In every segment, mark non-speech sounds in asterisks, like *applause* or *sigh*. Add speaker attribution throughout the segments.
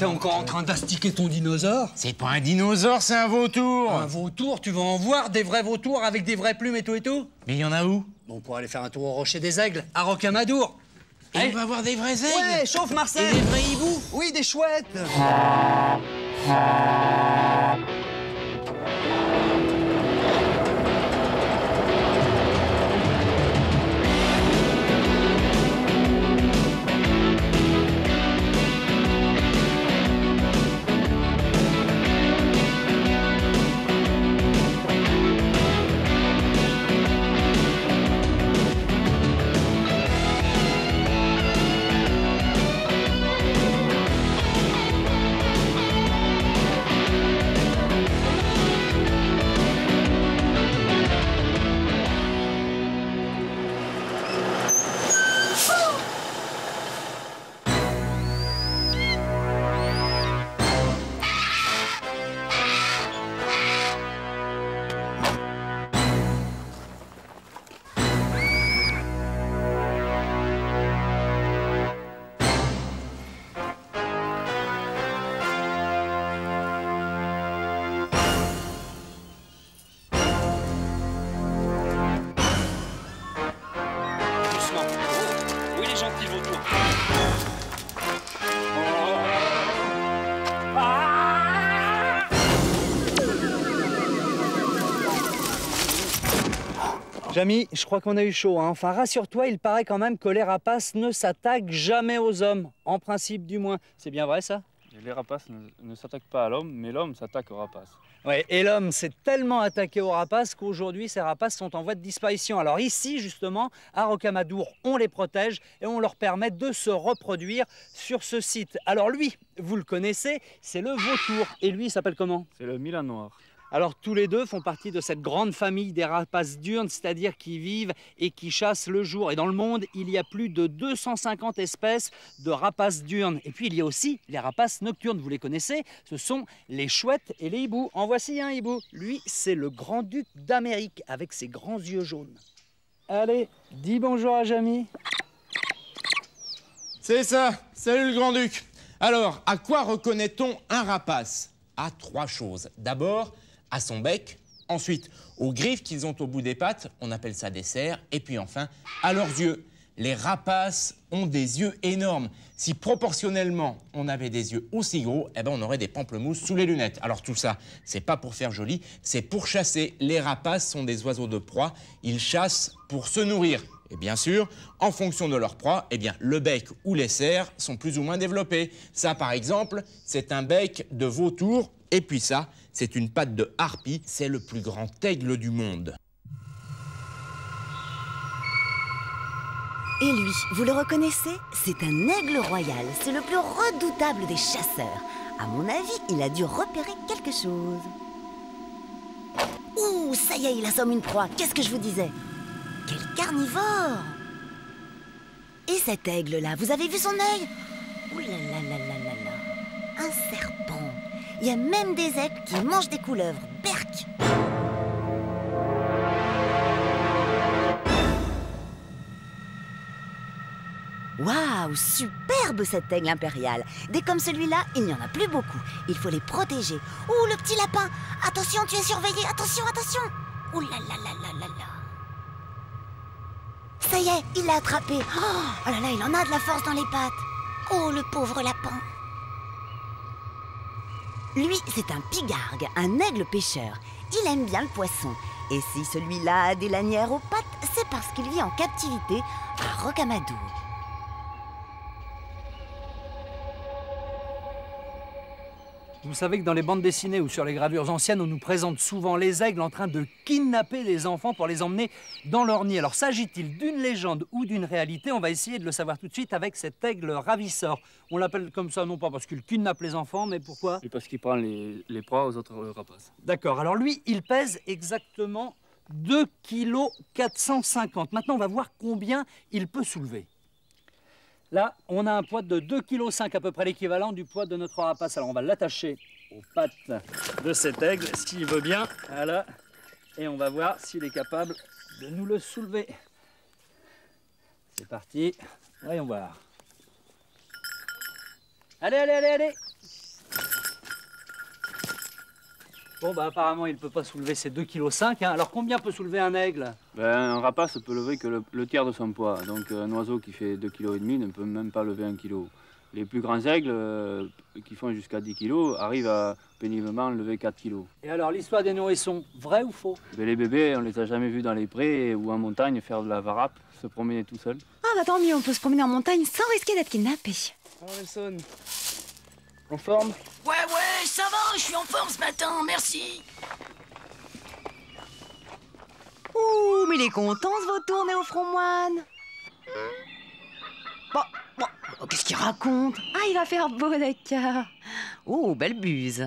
Speaker 1: T'es encore en train d'astiquer ton dinosaure
Speaker 2: C'est pas un dinosaure, c'est un vautour.
Speaker 1: Un vautour, tu vas en voir des vrais vautours avec des vraies plumes et tout et tout.
Speaker 2: Mais il y en a où
Speaker 1: Bon, pour aller faire un tour au Rocher des Aigles, à Rocamadour.
Speaker 2: Et on va voir des vrais aigles.
Speaker 1: Ouais, chauffe Marcel.
Speaker 2: Et des vrais hiboux.
Speaker 1: Oui, des chouettes Jamy, je crois qu'on a eu chaud. Hein. Enfin, rassure-toi, il paraît quand même que les rapaces ne s'attaquent jamais aux hommes. En principe, du moins. C'est bien vrai, ça?
Speaker 3: Les rapaces ne, ne s'attaquent pas à l'homme, mais l'homme s'attaque aux rapaces.
Speaker 1: Ouais, et l'homme s'est tellement attaqué aux rapaces qu'aujourd'hui, ces rapaces sont en voie de disparition. Alors ici, justement, à Rocamadour, on les protège et on leur permet de se reproduire sur ce site. Alors lui, vous le connaissez, c'est le vautour. Et lui, il s'appelle comment?
Speaker 3: C'est le Milan noir.
Speaker 1: Alors tous les deux font partie de cette grande famille des rapaces diurnes, c'est-à-dire qui vivent et qui chassent le jour. Et dans le monde, il y a plus de 250 espèces de rapaces diurnes. Et puis il y a aussi les rapaces nocturnes, vous les connaissez, ce sont les chouettes et les hiboux. En voici un hibou. Lui, c'est le grand-duc d'Amérique avec ses grands yeux jaunes. Allez, dis bonjour à Jamy.
Speaker 2: C'est ça, salut le grand-duc Alors, à quoi reconnaît-on un rapace? À trois choses. D'abord, à son bec, ensuite, aux griffes qu'ils ont au bout des pattes, on appelle ça des cerfs, et puis enfin, à leurs yeux. Les rapaces ont des yeux énormes. Si proportionnellement on avait des yeux aussi gros, eh ben on aurait des pamplemousses sous les lunettes. Alors tout ça, c'est pas pour faire joli, c'est pour chasser. Les rapaces sont des oiseaux de proie, ils chassent pour se nourrir. Et bien sûr, en fonction de leur proie, eh bien, le bec ou les serres sont plus ou moins développés. Ça, par exemple, c'est un bec de vautour. Et puis ça, c'est une patte de harpie. C'est le plus grand aigle du monde.
Speaker 4: Et lui, vous le reconnaissez? C'est un aigle royal. C'est le plus redoutable des chasseurs. À mon avis, il a dû repérer quelque chose. Ouh, ça y est, il assomme une proie. Qu'est-ce que je vous disais? Quel carnivore Et cet aigle-là, vous avez vu son œil? Ouh là là là là là là Un serpent. Il y a même des aigles qui mangent des couleuvres. Berk Waouh, superbe cet aigle impérial. Des comme celui-là, il n'y en a plus beaucoup. Il faut les protéger. Ouh, le petit lapin Attention, tu es surveillé. Attention, attention Ouh là là là là là là Ça y est, il l'a attrapé. Oh, oh là là, il en a de la force dans les pattes. Oh, le pauvre lapin. Lui, c'est un pigargue, un aigle pêcheur. Il aime bien le poisson. Et si celui-là a des lanières aux pattes, c'est parce qu'il vit en captivité à Rocamadour.
Speaker 1: Vous savez que dans les bandes dessinées ou sur les gravures anciennes, on nous présente souvent les aigles en train de kidnapper les enfants pour les emmener dans leur nid. Alors s'agit-il d'une légende ou d'une réalité? On va essayer de le savoir tout de suite avec cet aigle ravisseur. On l'appelle comme ça non pas parce qu'il kidnappe les enfants, mais pourquoi?
Speaker 3: Parce qu'il prend les, les proies aux autres euh, rapaces.
Speaker 1: D'accord, alors lui, il pèse exactement 2 kg 450. Maintenant, on va voir combien il peut soulever. Là, on a un poids de 2,5 kg, à peu près l'équivalent du poids de notre rapace. Alors, on va l'attacher aux pattes de cet aigle, s'il veut bien. Voilà. Et on va voir s'il est capable de nous le soulever. C'est parti. Voyons voir. Allez, allez, allez, allez. Bon, bah apparemment, il ne peut pas soulever ses 2,5 kg. Hein. Alors, combien peut soulever un aigle?
Speaker 3: Ben, Un rapace peut lever que le, tiers de son poids. Donc, un oiseau qui fait 2,5 kg ne peut même pas lever 1 kg. Les plus grands aigles, euh, qui font jusqu'à 10 kg, arrivent à péniblement lever 4 kg.
Speaker 1: Et alors, l'histoire des nourrissons, vrai ou faux?
Speaker 3: Ben, Les bébés, on les a jamais vus dans les prés ou en montagne faire de la varap, se promener tout seul.
Speaker 5: Ah, bah tant mieux, on peut se promener en montagne sans risquer d'être kidnappé.
Speaker 3: Oh, Nelson, en forme
Speaker 6: Ouais, ouais, ça va, je suis en forme ce matin, merci.
Speaker 5: Ouh, mais il est content ce vautour au front moine. Bon, bon, oh, qu'est-ce qu'il raconte? Ah, il va faire beau, d'accord. Oh, belle buse.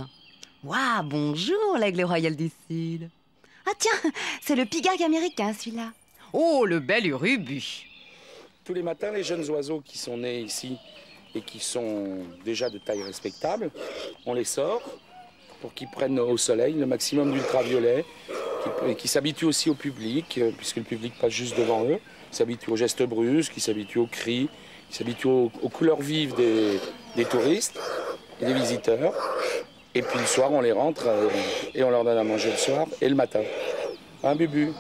Speaker 5: Waouh, bonjour, l'aigle royal du Sud. Ah tiens, c'est le pigargue américain, celui-là. Oh, le bel urubu.
Speaker 7: Tous les matins, les jeunes oiseaux qui sont nés ici et qui sont déjà de taille respectable, on les sort pour qu'ils prennent au soleil le maximum d'ultraviolet, et qui s'habituent aussi au public, euh, puisque le public passe juste devant eux, s'habituent aux gestes brusques, qui s'habituent aux cris, qui s'habituent aux, couleurs vives des, touristes et des visiteurs. Et puis le soir, on les rentre euh, et on leur donne à manger le soir et le matin. Un bubu.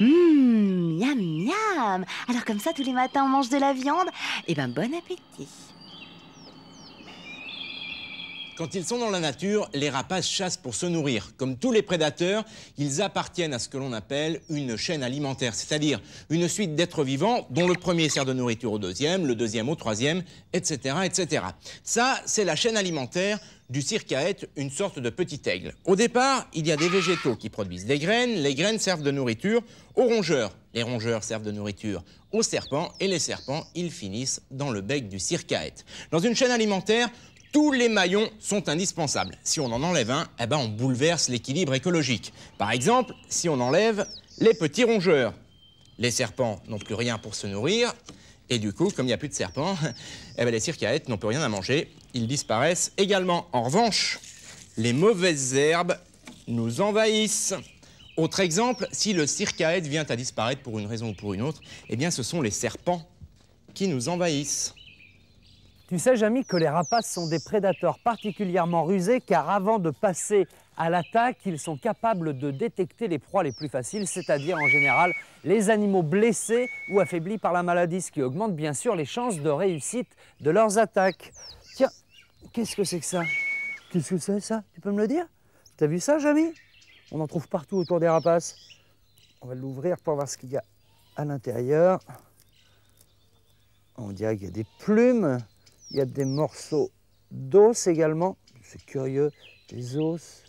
Speaker 5: Miam miam. Alors comme ça, tous les matins, on mange de la viande. Eh ben, bon appétit.
Speaker 2: Quand ils sont dans la nature, les rapaces chassent pour se nourrir. Comme tous les prédateurs, ils appartiennent à ce que l'on appelle une chaîne alimentaire, c'est-à-dire une suite d'êtres vivants dont le premier sert de nourriture au deuxième, le deuxième au troisième, etc. etc. Ça, c'est la chaîne alimentaire du circaète, une sorte de petit aigle. Au départ, il y a des végétaux qui produisent des graines, les graines servent de nourriture aux rongeurs, les rongeurs servent de nourriture aux serpents, et les serpents, ils finissent dans le bec du circaète. Dans une chaîne alimentaire, tous les maillons sont indispensables. Si on en enlève un, eh ben on bouleverse l'équilibre écologique. Par exemple, si on enlève les petits rongeurs. Les serpents n'ont plus rien pour se nourrir, et du coup, comme il n'y a plus de serpents, eh ben les circaètes n'ont plus rien à manger. Ils disparaissent également. En revanche, les mauvaises herbes nous envahissent. Autre exemple, si le circaète vient à disparaître pour une raison ou pour une autre, eh bien ce sont les serpents qui nous envahissent.
Speaker 1: Tu sais, Jamy, que les rapaces sont des prédateurs particulièrement rusés car avant de passer à l'attaque, ils sont capables de détecter les proies les plus faciles, c'est-à-dire en général les animaux blessés ou affaiblis par la maladie, ce qui augmente bien sûr les chances de réussite de leurs attaques. Tiens, qu'est-ce que c'est que ça? Qu'est-ce que c'est ça? Tu peux me le dire? T'as vu ça, Jamy? On en trouve partout autour des rapaces. On va l'ouvrir pour voir ce qu'il y a à l'intérieur. On dirait qu'il y a des plumes. Il y a des morceaux d'os également. C'est curieux, des os.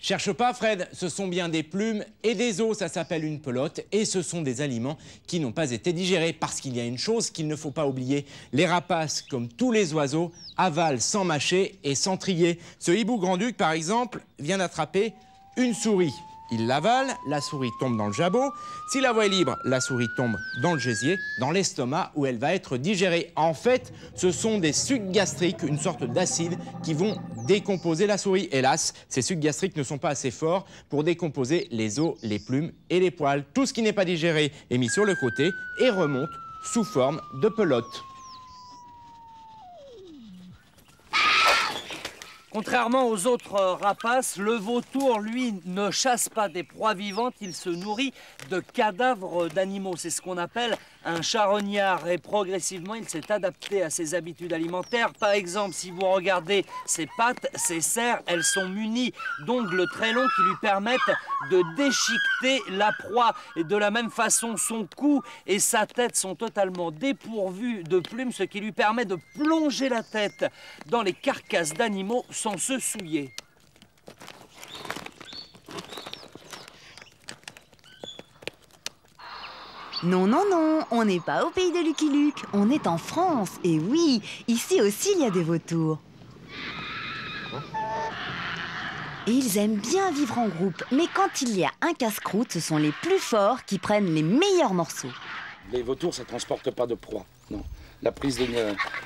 Speaker 2: Cherche pas, Fred, ce sont bien des plumes et des os, ça s'appelle une pelote, et ce sont des aliments qui n'ont pas été digérés, parce qu'il y a une chose qu'il ne faut pas oublier, les rapaces, comme tous les oiseaux, avalent sans mâcher et sans trier. Ce hibou grand-duc, par exemple, vient d'attraper une souris. Il l'avale, la souris tombe dans le jabot. Si la voie est libre, la souris tombe dans le gésier, dans l'estomac, où elle va être digérée. En fait, ce sont des sucs gastriques, une sorte d'acide, qui vont décomposer la souris. Hélas, ces sucs gastriques ne sont pas assez forts pour décomposer les os, les plumes et les poils. Tout ce qui n'est pas digéré est mis sur le côté et remonte sous forme de pelote.
Speaker 1: Contrairement aux autres euh, rapaces, le vautour, lui, ne chasse pas des proies vivantes, il se nourrit de cadavres d'animaux. C'est ce qu'on appelle un charognard et progressivement il s'est adapté à ses habitudes alimentaires. Par exemple, si vous regardez ses pattes, ses serres, elles sont munies d'ongles très longs qui lui permettent de déchiqueter la proie. Et de la même façon, son cou et sa tête sont totalement dépourvus de plumes, ce qui lui permet de plonger la tête dans les carcasses d'animaux sans se souiller.
Speaker 5: Non, non, non, on n'est pas au pays de Lucky Luke, on est en France. Et oui, ici aussi il y a des vautours. Et ils aiment bien vivre en groupe, mais quand il y a un casse-croûte, ce sont les plus forts qui prennent les meilleurs morceaux.
Speaker 7: Les vautours, ça ne transporte pas de proie, non. La prise de,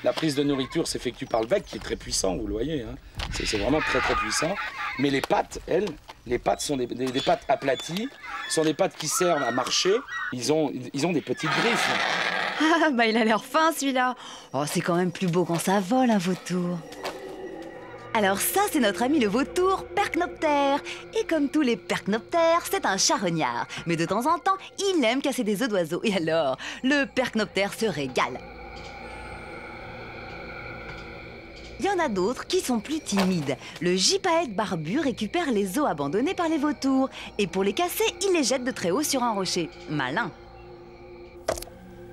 Speaker 7: la prise de nourriture s'effectue par le bec, qui est très puissant, vous le voyez. Hein. C'est vraiment très très puissant. Mais les pattes, elles, les pattes sont des, pattes aplaties, sont des pattes qui servent à marcher. Ils ont, ils ont des petites griffes.
Speaker 5: Ah, bah il a l'air fin celui-là. Oh, c'est quand même plus beau quand ça vole un vautour.
Speaker 4: Alors ça, c'est notre ami le vautour Percnoptère. Et comme tous les Percnoptères, c'est un charognard. Mais de temps en temps, il aime casser des œufs d'oiseaux. Et alors, le Percnoptère se régale. Il y en a d'autres qui sont plus timides. Le gypaète barbu récupère les os abandonnés par les vautours. Et pour les casser, il les jette de très haut sur un rocher. Malin.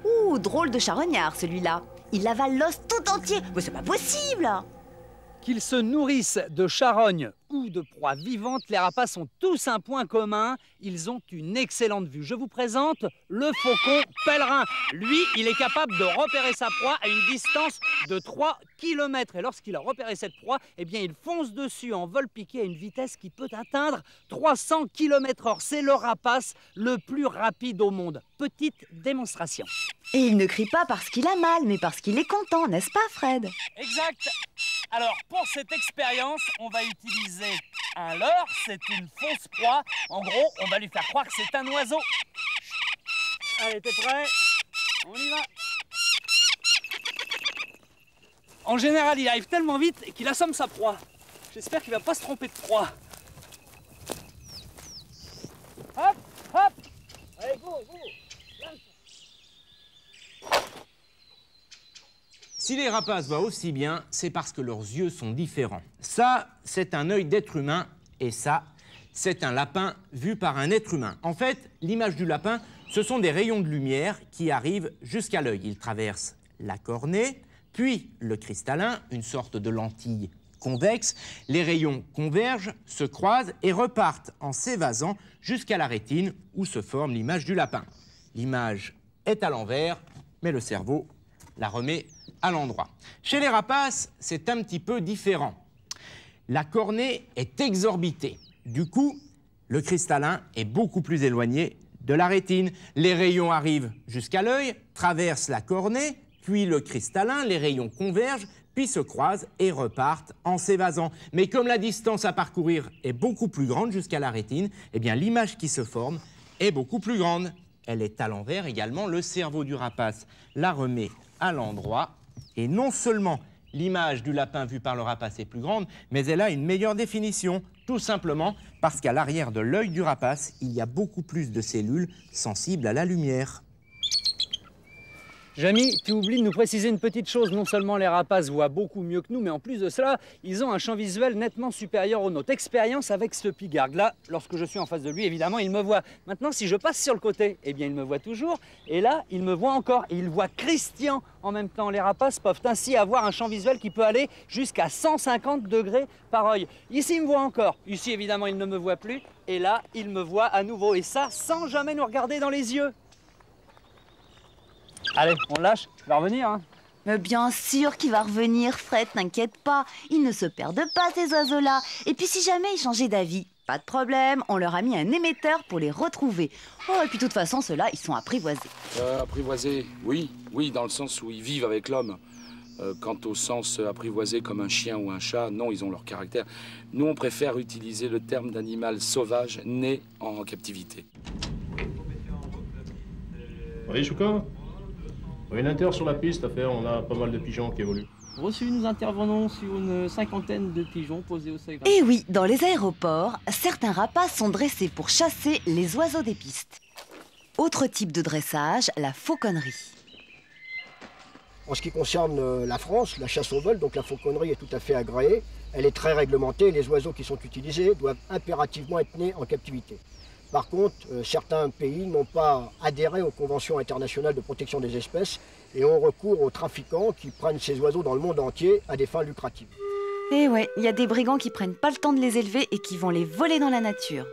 Speaker 4: Ouh, drôle de charognard celui-là. Il avale l'os tout entier. Mais c'est pas possible
Speaker 1: Qu'ils se nourrissent de charognes ou de proies vivantes, les rapaces ont tous un point commun, ils ont une excellente vue. Je vous présente le faucon pèlerin. Lui, il est capable de repérer sa proie à une distance de 3 km. Et lorsqu'il a repéré cette proie, eh bien, il fonce dessus en vol piqué à une vitesse qui peut atteindre 300 km/h. C'est le rapace le plus rapide au monde. Petite démonstration.
Speaker 4: Et il ne crie pas parce qu'il a mal, mais parce qu'il est content, n'est-ce pas Fred?
Speaker 1: Exact. Alors, pour cette expérience, on va utiliser un leurre, c'est une fausse proie. En gros, on va lui faire croire que c'est un oiseau. Allez, t'es prêt? On y va. En général, il arrive tellement vite qu'il assomme sa proie. J'espère qu'il va pas se tromper de proie. Hop, hop Allez, go, go
Speaker 2: Si les rapaces voient aussi bien, c'est parce que leurs yeux sont différents. Ça, c'est un œil d'être humain, et ça, c'est un lapin vu par un être humain. En fait, l'image du lapin, ce sont des rayons de lumière qui arrivent jusqu'à l'œil. Ils traversent la cornée, puis le cristallin, une sorte de lentille convexe. Les rayons convergent, se croisent et repartent en s'évasant jusqu'à la rétine où se forme l'image du lapin. L'image est à l'envers, mais le cerveau la remet à l'endroit. Chez les rapaces, c'est un petit peu différent. La cornée est exorbitée. Du coup, le cristallin est beaucoup plus éloigné de la rétine. Les rayons arrivent jusqu'à l'œil, traversent la cornée, puis le cristallin, les rayons convergent, puis se croisent et repartent en s'évasant. Mais comme la distance à parcourir est beaucoup plus grande jusqu'à la rétine, eh bien l'image qui se forme est beaucoup plus grande. Elle est à l'envers également. Le cerveau du rapace la remet à l'endroit et non seulement l'image du lapin vu par le rapace est plus grande, mais elle a une meilleure définition, tout simplement parce qu'à l'arrière de l'œil du rapace, il y a beaucoup plus de cellules sensibles à la lumière.
Speaker 1: Jamy, tu oublies de nous préciser une petite chose. Non seulement les rapaces voient beaucoup mieux que nous, mais en plus de cela, ils ont un champ visuel nettement supérieur au nôtre. Expérience avec ce pigargue. Là, lorsque je suis en face de lui, évidemment, il me voit. Maintenant, si je passe sur le côté, eh bien, il me voit toujours. Et là, il me voit encore. Et il voit Christian en même temps. Les rapaces peuvent ainsi avoir un champ visuel qui peut aller jusqu'à 150 degrés par œil. Ici, il me voit encore. Ici, évidemment, il ne me voit plus. Et là, il me voit à nouveau. Et ça, sans jamais nous regarder dans les yeux. Allez, on lâche, il va revenir. Hein.
Speaker 4: Mais bien sûr qu'il va revenir, Fred, t'inquiète pas. Ils ne se perdent pas, ces oiseaux-là. Et puis si jamais ils changeaient d'avis, pas de problème, on leur a mis un émetteur pour les retrouver. Oh, et puis de toute façon, ceux-là, ils sont apprivoisés.
Speaker 7: Euh, apprivoisés, oui, oui, dans le sens où ils vivent avec l'homme. Euh, quant au sens apprivoisé comme un chien ou un chat, non, ils ont leur caractère. Nous, on préfère utiliser le terme d'animal sauvage né en captivité.
Speaker 8: Oui, Chouka une inter sur la piste à faire, on a pas mal de pigeons qui évoluent.
Speaker 9: Reçu, nous intervenons sur une cinquantaine de pigeons posés au seuil.
Speaker 4: Et oui, dans les aéroports, certains rapaces sont dressés pour chasser les oiseaux des pistes. Autre type de dressage, la fauconnerie.
Speaker 10: En ce qui concerne euh, la France, la chasse au vol, donc la fauconnerie est tout à fait agréée. Elle est très réglementée. Les oiseaux qui sont utilisés doivent impérativement être nés en captivité. Par contre, euh, certains pays n'ont pas adhéré aux conventions internationales de protection des espèces et ont recours aux trafiquants qui prennent ces oiseaux dans le monde entier à des fins lucratives.
Speaker 4: Eh ouais, il y a des brigands qui prennent pas le temps de les élever et qui vont les voler dans la nature.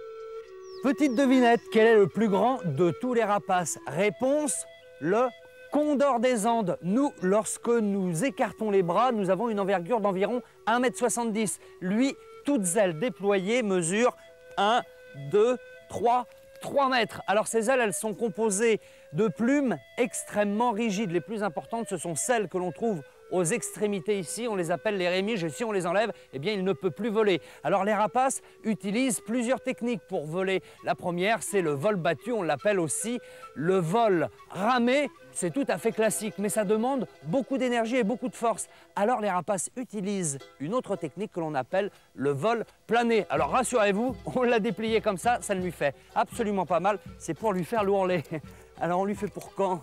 Speaker 1: Petite devinette, quel est le plus grand de tous les rapaces? Réponse, le condor des Andes. Nous, lorsque nous écartons les bras, nous avons une envergure d'environ 1,70 m. Lui, toutes ailes déployées, mesure 1, 2, 3, 3 mètres. Alors ces ailes, elles sont composées de plumes extrêmement rigides. Les plus importantes, ce sont celles que l'on trouve aux extrémités ici, on les appelle les rémiges, et si on les enlève, eh bien, il ne peut plus voler. Alors les rapaces utilisent plusieurs techniques pour voler. La première, c'est le vol battu, on l'appelle aussi le vol ramé, c'est tout à fait classique, mais ça demande beaucoup d'énergie et beaucoup de force. Alors les rapaces utilisent une autre technique que l'on appelle le vol plané. Alors rassurez-vous, on l'a déplié comme ça, ça ne lui fait absolument pas mal, c'est pour lui faire l'ourlet. Alors on lui fait pour quand?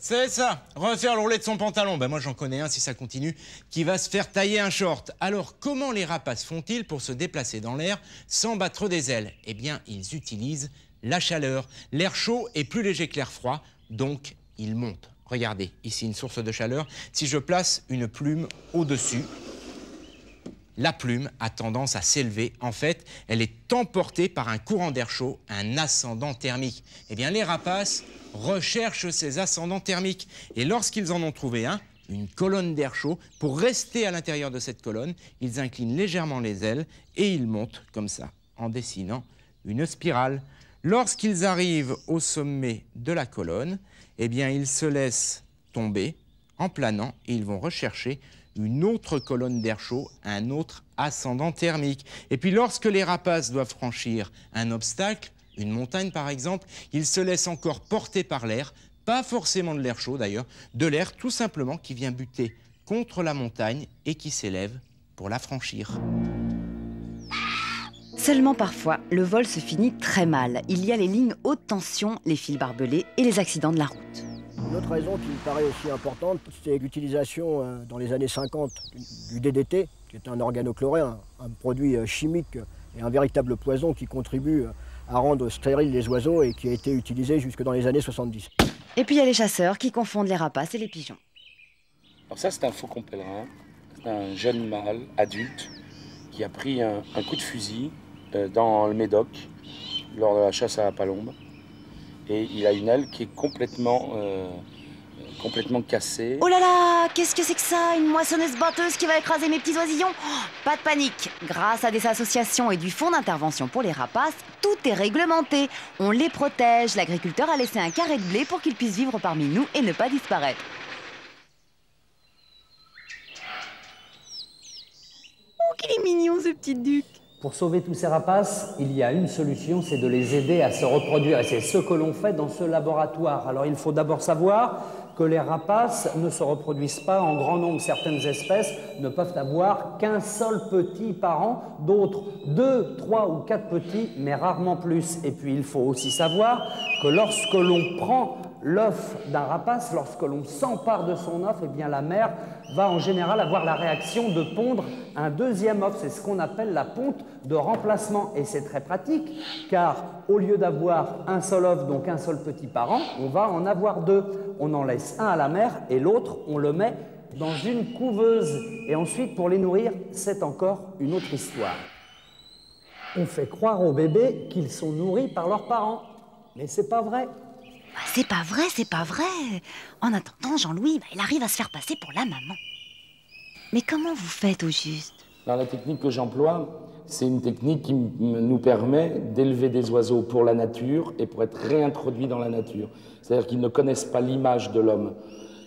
Speaker 2: C'est ça, refaire l'ourlet de son pantalon. Ben moi j'en connais un si ça continue, qui va se faire tailler un short. Alors comment les rapaces font-ils pour se déplacer dans l'air sans battre des ailes? Eh bien ils utilisent la chaleur. L'air chaud est plus léger que l'air froid, donc il monte. Regardez, ici une source de chaleur. Si je place une plume au-dessus, la plume a tendance à s'élever. En fait, elle est emportée par un courant d'air chaud, un ascendant thermique. Eh bien, les rapaces recherchent ces ascendants thermiques. Et lorsqu'ils en ont trouvé un, une colonne d'air chaud, pour rester à l'intérieur de cette colonne, ils inclinent légèrement les ailes et ils montent comme ça, en dessinant une spirale. Lorsqu'ils arrivent au sommet de la colonne, eh bien, ils se laissent tomber en planant et ils vont rechercher une autre colonne d'air chaud, un autre ascendant thermique. Et puis lorsque les rapaces doivent franchir un obstacle, une montagne par exemple, ils se laissent encore porter par l'air, pas forcément de l'air chaud d'ailleurs, de l'air tout simplement qui vient buter contre la montagne et qui s'élève pour la franchir.
Speaker 4: Seulement parfois, le vol se finit très mal. Il y a les lignes haute tension, les fils barbelés et les accidents de la route.
Speaker 10: Une autre raison qui me paraît aussi importante, c'est l'utilisation euh, dans les années 50 du DDT, qui est un organochloré, un, produit euh, chimique et un véritable poison qui contribue euh, à rendre stériles les oiseaux et qui a été utilisé jusque dans les années 70.
Speaker 4: Et puis il y a les chasseurs qui confondent les rapaces et les pigeons.
Speaker 7: Alors ça c'est un faucon pèlerin, c'est un jeune mâle adulte qui a pris un coup de fusil euh, dans le Médoc lors de la chasse à la palombe. Et il a une aile qui est complètement, euh, complètement cassée.
Speaker 4: Oh là là, qu'est-ce que c'est que ça Une moissonneuse batteuse qui va écraser mes petits oisillons? Oh, Pas de panique, grâce à des associations et du fonds d'intervention pour les rapaces, tout est réglementé. On les protège, l'agriculteur a laissé un carré de blé pour qu'ils puissent vivre parmi nous et ne pas disparaître. Oh, qu'il est mignon ce petit duc
Speaker 1: pour sauver tous ces rapaces, il y a une solution, c'est de les aider à se reproduire. Et c'est ce que l'on fait dans ce laboratoire. Alors il faut d'abord savoir que les rapaces ne se reproduisent pas en grand nombre. Certaines espèces ne peuvent avoir qu'un seul petit par an, d'autres deux, trois ou quatre petits, mais rarement plus. Et puis il faut aussi savoir que lorsque l'on prend l'œuf d'un rapace, lorsque l'on s'empare de son œuf, eh bien la mère va en général avoir la réaction de pondre un deuxième œuf. C'est ce qu'on appelle la ponte de remplacement. Et c'est très pratique, car au lieu d'avoir un seul œuf, donc un seul petit parent, on va en avoir deux. On en laisse un à la mère et l'autre, on le met dans une couveuse. Et ensuite, pour les nourrir, c'est encore une autre histoire. On fait croire aux bébés qu'ils sont nourris par leurs parents. Mais c'est pas vrai.
Speaker 4: Bah, c'est pas vrai, c'est pas vrai. En attendant, Jean-Louis, bah, il arrive à se faire passer pour la maman. Mais comment vous faites au juste?
Speaker 7: Dans la technique que j'emploie, c'est une technique qui nous permet d'élever des oiseaux pour la nature et pour être réintroduits dans la nature. C'est-à-dire qu'ils ne connaissent pas l'image de l'homme.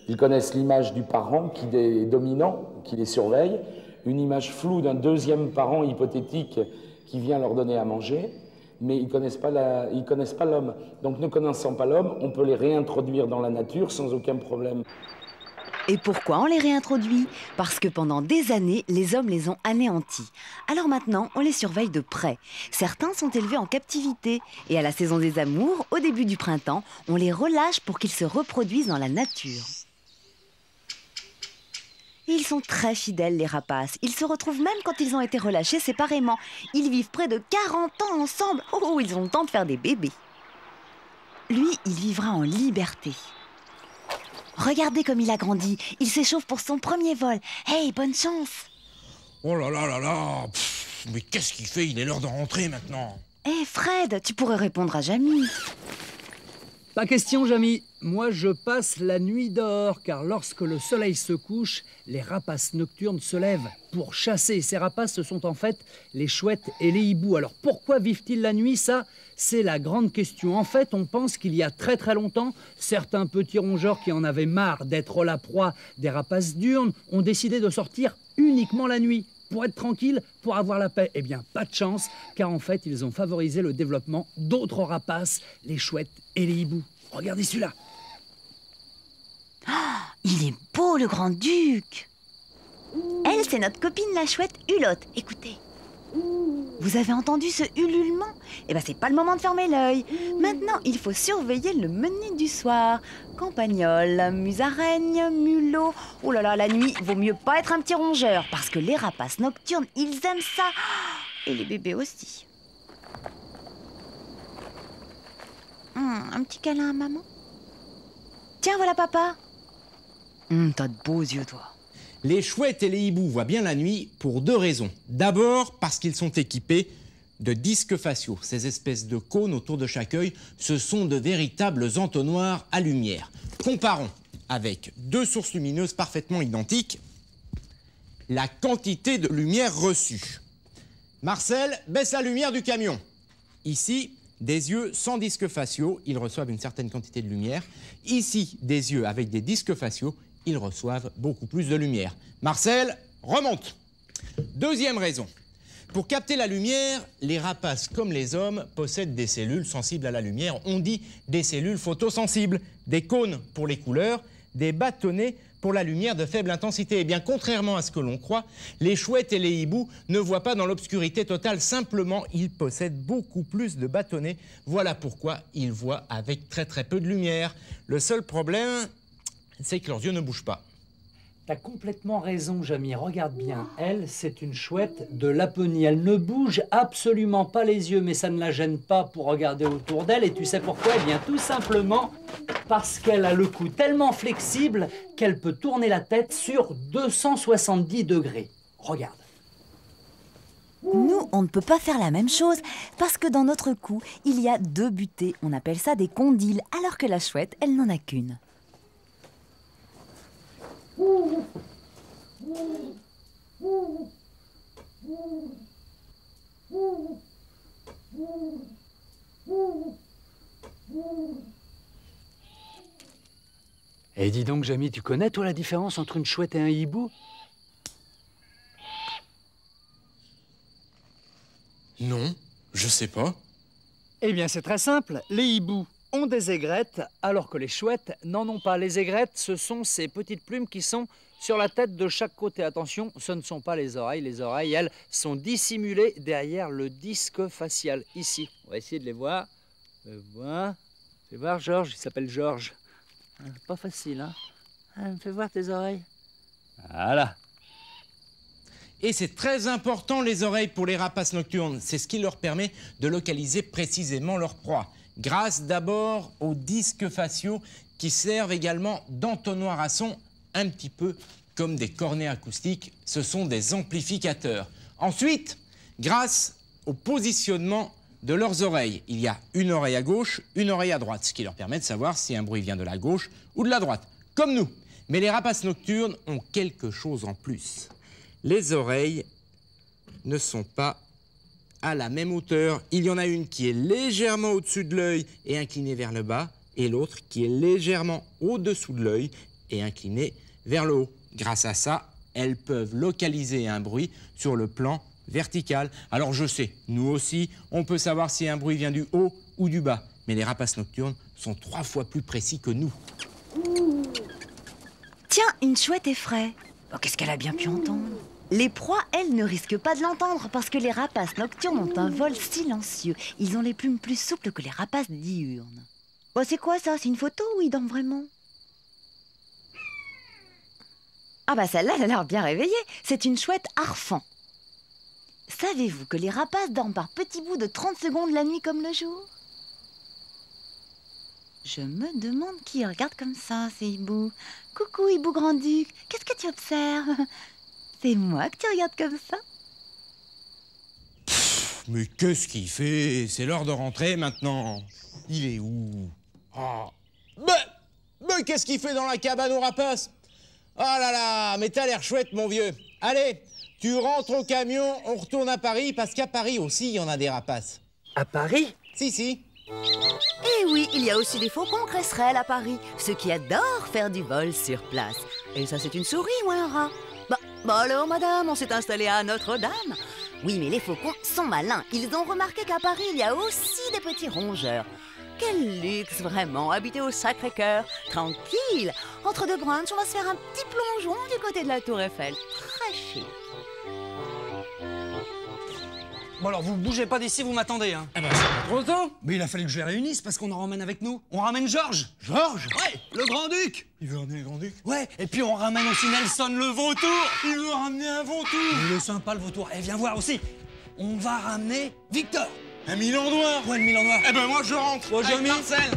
Speaker 7: Ils connaissent l'image du parent qui est dominant, qui les surveille, une image floue d'un deuxième parent hypothétique qui vient leur donner à manger, mais ils ne connaissent pas l'homme. Donc ne connaissant pas l'homme, on peut les réintroduire dans la nature sans aucun problème.
Speaker 4: Et pourquoi on les réintroduit? Parce que pendant des années, les hommes les ont anéantis. Alors maintenant, on les surveille de près. Certains sont élevés en captivité. Et à la saison des amours, au début du printemps, on les relâche pour qu'ils se reproduisent dans la nature. Ils sont très fidèles, les rapaces. Ils se retrouvent même quand ils ont été relâchés séparément. Ils vivent près de 40 ans ensemble. Oh, ils ont le temps de faire des bébés. Lui, il vivra en liberté. Regardez comme il a grandi. Il s'échauffe pour son premier vol. Hey, bonne chance
Speaker 2: Oh là là là là Mais qu'est-ce qu'il fait? Il est l'heure de rentrer maintenant.
Speaker 4: Hé, Fred, tu pourrais répondre à Jamie.
Speaker 1: Pas question, Jamy. Moi, je passe la nuit dehors, car lorsque le soleil se couche, les rapaces nocturnes se lèvent pour chasser. Ces rapaces, ce sont en fait les chouettes et les hiboux. Alors pourquoi vivent-ils la nuit? Ça, c'est la grande question. En fait, on pense qu'il y a très très longtemps, certains petits rongeurs qui en avaient marre d'être la proie des rapaces diurnes ont décidé de sortir uniquement la nuit pour être tranquille, pour avoir la paix Eh bien, pas de chance, car en fait, ils ont favorisé le développement d'autres rapaces, les chouettes et les hiboux. Regardez celui-là.
Speaker 4: Ah, il est beau, le grand-duc Elle, c'est notre copine la chouette Hulotte. Écoutez. Vous avez entendu ce ululement? Eh bien, c'est pas le moment de fermer l'œil. Maintenant, il faut surveiller le menu du soir. Campagnol, musaraigne, mulot. Oh là là, la nuit, vaut mieux pas être un petit rongeur, parce que les rapaces nocturnes, ils aiment ça. *gasps* Et les bébés aussi. Hum, un petit câlin à maman? Tiens, voilà papa. Hum, T'as de beaux yeux, toi.
Speaker 2: Les chouettes et les hiboux voient bien la nuit pour deux raisons. D'abord parce qu'ils sont équipés de disques faciaux. Ces espèces de cônes autour de chaque œil, ce sont de véritables entonnoirs à lumière. Comparons avec deux sources lumineuses parfaitement identiques la quantité de lumière reçue. Marcel, baisse la lumière du camion. Ici, des yeux sans disques faciaux, ils reçoivent une certaine quantité de lumière. Ici, des yeux avec des disques faciaux, ils reçoivent beaucoup plus de lumière. Marcel, remonte. Deuxième raison. Pour capter la lumière, les rapaces comme les hommes possèdent des cellules sensibles à la lumière. On dit des cellules photosensibles, des cônes pour les couleurs, des bâtonnets pour la lumière de faible intensité. Eh bien, contrairement à ce que l'on croit, les chouettes et les hiboux ne voient pas dans l'obscurité totale. Simplement, ils possèdent beaucoup plus de bâtonnets. Voilà pourquoi ils voient avec très très peu de lumière. Le seul problème, c'est que leurs yeux ne bougent pas.
Speaker 1: T'as complètement raison, Jamy. Regarde bien. Elle, c'est une chouette de Laponie. Elle ne bouge absolument pas les yeux, mais ça ne la gêne pas pour regarder autour d'elle. Et tu sais pourquoi? Eh bien, tout simplement parce qu'elle a le cou tellement flexible qu'elle peut tourner la tête sur 270 degrés. Regarde.
Speaker 4: Nous, on ne peut pas faire la même chose parce que dans notre cou, il y a deux butées. On appelle ça des condyles, alors que la chouette, elle n'en a qu'une.
Speaker 1: Et dis donc, Jamy, tu connais toi la différence entre une chouette et un hibou?
Speaker 2: Non, je sais pas.
Speaker 1: Eh bien, c'est très simple. Les hiboux ont des aigrettes, alors que les chouettes n'en ont pas. Les aigrettes, ce sont ces petites plumes qui sont sur la tête de chaque côté. Attention, ce ne sont pas les oreilles. Les oreilles, elles, sont dissimulées derrière le disque facial, ici. On va essayer de les voir. Je voir. Fais voir Georges, il s'appelle Georges. Hein, pas facile, hein, hein Fais voir tes oreilles. Voilà.
Speaker 2: Et c'est très important les oreilles pour les rapaces nocturnes. C'est ce qui leur permet de localiser précisément leur proie. Grâce d'abord aux disques faciaux qui servent également d'entonnoir à son un petit peu comme des cornets acoustiques. Ce sont des amplificateurs. Ensuite, grâce au positionnement de leurs oreilles, il y a une oreille à gauche, une oreille à droite, ce qui leur permet de savoir si un bruit vient de la gauche ou de la droite, comme nous. Mais les rapaces nocturnes ont quelque chose en plus. Les oreilles ne sont pas à la même hauteur. Il y en a une qui est légèrement au-dessus de l'œil et inclinée vers le bas, et l'autre qui est légèrement au-dessous de l'œil et inclinée vers le haut. Grâce à ça, elles peuvent localiser un bruit sur le plan vertical. Alors je sais, nous aussi, on peut savoir si un bruit vient du haut ou du bas, mais les rapaces nocturnes sont trois fois plus précis que nous.
Speaker 4: Tiens, une chouette effraie. Oh, Qu'est-ce qu'elle a bien pu entendre Les proies, elles, ne risquent pas de l'entendre parce que les rapaces nocturnes ont un vol silencieux. Ils ont les plumes plus souples que les rapaces diurnes. Oh, c'est quoi ça? C'est une photo ou ils dorment vraiment? Ah bah celle-là, elle a l'air bien réveillée. C'est une chouette harfant. Savez-vous que les rapaces dorment par petits bouts de 30 secondes la nuit comme le jour? Je me demande qui regarde comme ça, ces hiboux. Coucou, hibou grand-duc, qu'est-ce que tu observes? *laughs* C'est moi que tu regardes comme ça
Speaker 2: Mais qu'est-ce qu'il fait? C'est l'heure de rentrer maintenant. Il est où? Oh. Mais, mais qu'est-ce qu'il fait dans la cabane aux rapaces Oh là là, mais t'as l'air chouette, mon vieux. Allez, tu rentres au camion, on retourne à Paris, parce qu'à Paris aussi, il y en a des rapaces.
Speaker 1: À Paris?
Speaker 2: Si, si.
Speaker 4: Et oui, il y a aussi des faucons cresserelles à Paris, ceux qui adorent faire du vol sur place. Et ça, c'est une souris ou un rat? Bah, bah alors, madame, on s'est installé à Notre-Dame. Oui, mais les faucons sont malins. Ils ont remarqué qu'à Paris, il y a aussi des petits rongeurs. Quel luxe, vraiment, habiter au Sacré-Cœur, tranquille. Entre deux brunchs, on va se faire un petit plongeon du côté de la Tour Eiffel. Très chic.
Speaker 1: Bon alors, vous bougez pas d'ici, vous m'attendez, hein.
Speaker 2: Ah bah, c'est pas trop tôt.
Speaker 1: Mais il a fallu que je les réunisse parce qu'on en ramène avec nous. On ramène Georges.
Speaker 2: Georges?
Speaker 1: Ouais, le grand-duc.
Speaker 2: Il veut ramener le grand-duc?
Speaker 1: Ouais, et puis on ramène aussi Nelson le vautour.
Speaker 2: Il veut ramener un vautour.
Speaker 1: Il est sympa le vautour. Eh, viens voir aussi. On va ramener Victor.
Speaker 2: Un Milan noir
Speaker 1: Ouais, le Milan noir
Speaker 2: Eh ben moi, je rentre.
Speaker 1: Moi, je
Speaker 2: avec. Marcel.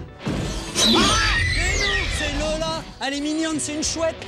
Speaker 1: Et nous, c'est Lola. Elle est mignonne, c'est une chouette